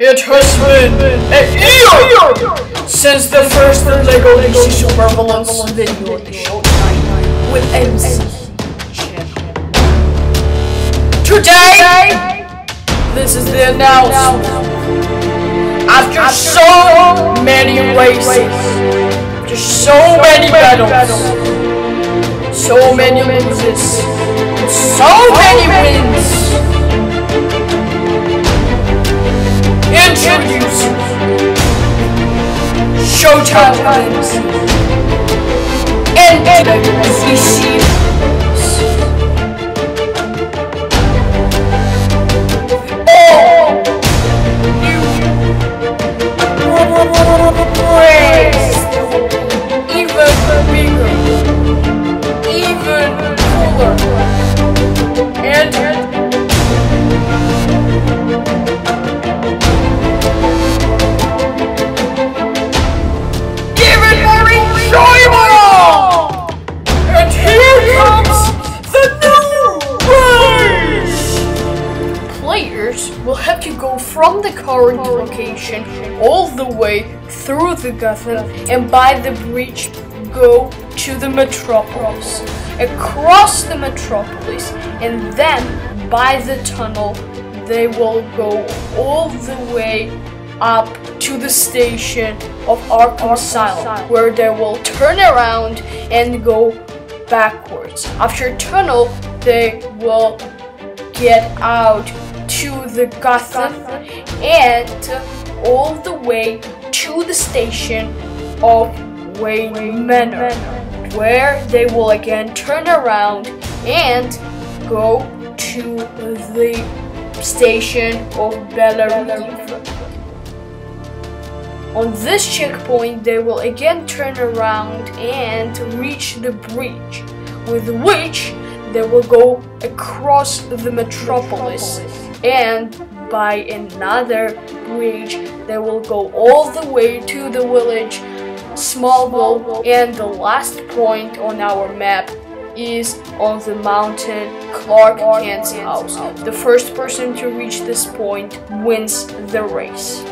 It has been a year since the first LEGO DC Supervillains video on the Showtime with MZ Today, this is the announcement. After so many races, after so many battles, so many loses, so many wins. Showtime Games and DC. All Will have to go from the current location all the way through the Gotham and by the bridge go to the Metropolis. Across the Metropolis and then by the tunnel they will go all the way up to the station of Arkham Asylum, where they will turn around and go backwards. After tunnel, they will get out to the Gotham and all the way to the station of Wayne Manor, where they will again turn around and go to the station of Belle Reve. On this checkpoint, they will again turn around and reach the bridge, with which they will go across the metropolis, and by another bridge, they will go all the way to the village Smallville, and the last point on our map is on the mountain Clark Kent's house. The first person to reach this point wins the race.